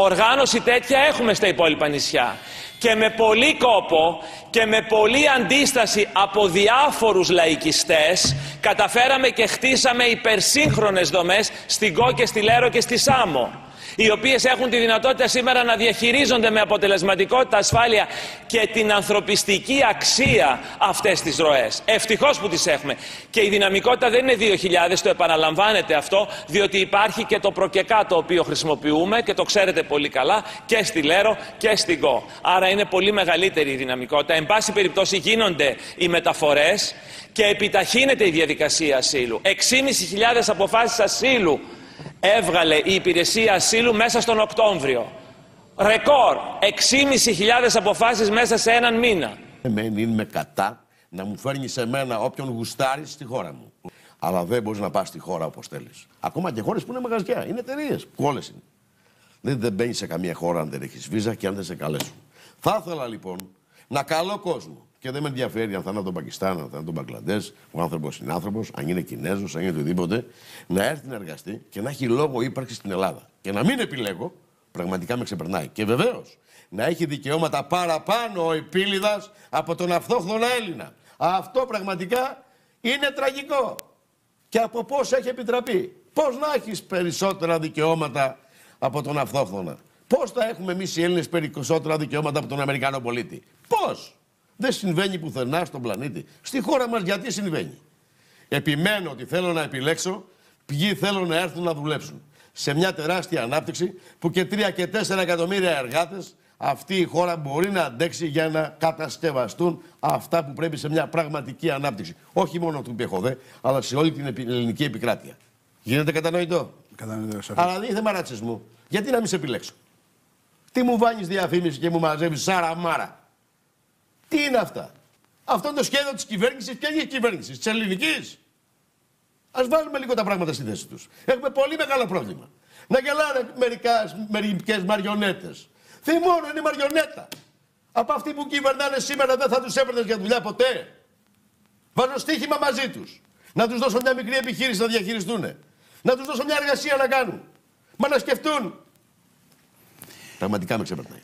Οργάνωση τέτοια έχουμε στα υπόλοιπα νησιά. Και με πολύ κόπο και με πολύ αντίσταση από διάφορους λαϊκιστές καταφέραμε και χτίσαμε υπερσύγχρονες δομές στην Κό και στη Λέρο και στη Σάμο οι οποίες έχουν τη δυνατότητα σήμερα να διαχειρίζονται με αποτελεσματικότητα, ασφάλεια και την ανθρωπιστική αξία αυτές τις ροές. Ευτυχώς που τις έχουμε. Και η δυναμικότητα δεν είναι 2.000, το επαναλαμβάνετε αυτό, διότι υπάρχει και το προκεκά το οποίο χρησιμοποιούμε και το ξέρετε πολύ καλά και στη Λέρο και στην ΚΟ. Άρα είναι πολύ μεγαλύτερη η δυναμικότητα. Εν πάση περιπτώσει γίνονται οι μεταφορές και επιταχύνεται η διαδικασία ασύλου. 6.500 αποφάσεις ασύλου έβγαλε η υπηρεσία ασύλου μέσα στον Οκτώβριο. Ρεκόρ, 6.500 αποφάσεις μέσα σε έναν μήνα. Εμένα είναι με κατά να μου φέρνεις σε μένα όποιον γουστάρεις στη χώρα μου. Αλλά δεν μπορείς να πας στη χώρα όπως θέλεις. Ακόμα και χώρες που είναι μαγαζιά, είναι εταιρείες. Όλε είναι. Δεν, δεν μπαίνεις σε καμία χώρα αν δεν έχεις βίζα και αν δεν σε καλέσουν. Θα ήθελα λοιπόν να καλώ κόσμο και δεν με ενδιαφέρει αν θα είναι από τον Πακιστάν, αν θα είναι από τον Μπαγκλαντές, ο άνθρωπος είναι άνθρωπος, αν είναι Κινέζος, αν είναι οτιδήποτε, να έρθει να εργαστεί και να έχει λόγο ύπαρξης στην Ελλάδα. Και να μην επιλέγω, πραγματικά με ξεπερνάει. Και βεβαίως να έχει δικαιώματα παραπάνω ο επίλυδας από τον αυτόχθονα Έλληνα. Αυτό πραγματικά είναι τραγικό. Και από πώς έχει επιτραπεί. Πώς να έχεις περισσότερα δικαιώματα από τον αυτόχθονα. Πώς θα έχουμε εμείς οι Έλληνες περισσότερα δικαιώματα από τον Αμερικανό πολίτη. Πώς. Δεν συμβαίνει πουθενά στον πλανήτη. Στη χώρα μας γιατί συμβαίνει; Επιμένω ότι θέλω να επιλέξω ποιοι θέλουν να έρθουν να δουλέψουν. Σε μια τεράστια ανάπτυξη που και 3 και 4 εκατομμύρια εργάτες αυτή η χώρα μπορεί να αντέξει για να κατασκευαστούν αυτά που πρέπει σε μια πραγματική ανάπτυξη. Όχι μόνο του ΠΕΧΟΔΕ, αλλά σε όλη την ελληνική επικράτεια. Γίνεται κατανοητό; Κατανοητό, Αλλά δεν είναι θέμα ρατσισμού. Γιατί να μην σε επιλέξω; Τι μου βάνεις διαφήμιση και μου μαζεύεις σάρα μάρα; Τι είναι αυτά; Αυτό είναι το σχέδιο της κυβέρνησης και η κυβέρνηση, της ελληνικής. Α βάλουμε λίγο τα πράγματα στη θέση τους. Έχουμε πολύ μεγάλο πρόβλημα. Να γελάνε μερικές μαριονέτες. Θυμώνω, είναι μαριονέτα. Από αυτοί που κυβερνάνε σήμερα δεν θα τους έπαιρνες για δουλειά ποτέ. Βάζω στοίχημα μαζί τους. Να τους δώσω μια μικρή επιχείρηση να διαχειριστούν. Να τους δώσω μια εργασία να κάνουν. Μα να σκεφτούν. Πραγματικά με ξεπερνάει.